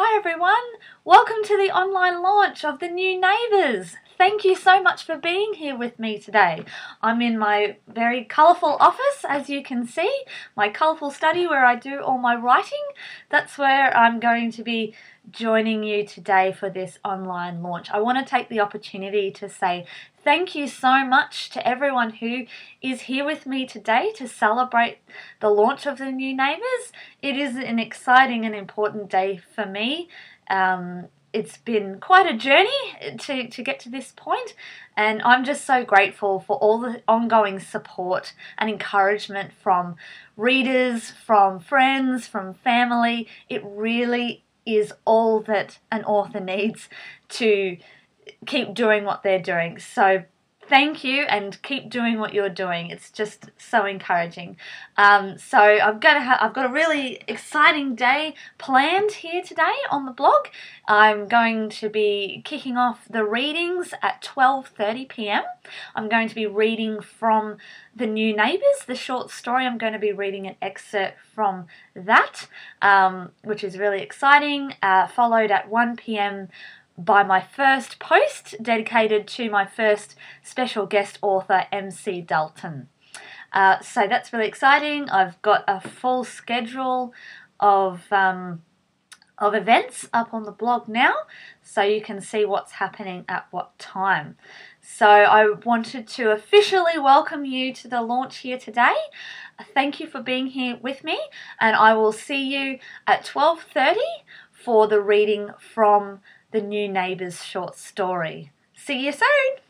Hi everyone, welcome to the online launch of the new Neighbours. Thank you so much for being here with me today. I'm in my very colourful office as you can see, my colourful study where I do all my writing. That's where I'm going to be joining you today for this online launch. I want to take the opportunity to say thank you so much to everyone who is here with me today to celebrate the launch of the new Neighbours. It is an exciting and important day for me. Um, it's been quite a journey to, to get to this point, and I'm just so grateful for all the ongoing support and encouragement from readers, from friends, from family. It really is all that an author needs to keep doing what they're doing. So thank you and keep doing what you're doing. It's just so encouraging. Um, so I'm gonna have I've got a really exciting day planned here today on the blog. I'm going to be kicking off the readings at 12:30 p.m. I'm going to be reading from The New Neighbours, the short story. I'm going to be reading an excerpt from that, um, which is really exciting. Uh, followed at 1 p.m by my first post dedicated to my first special guest author, MC Dalton. Uh, so that's really exciting. I've got a full schedule of um, of events up on the blog now, so you can see what's happening at what time. So I wanted to officially welcome you to the launch here today. Thank you for being here with me, and I will see you at 12:30 for the reading from the New Neighbours short story. See you soon!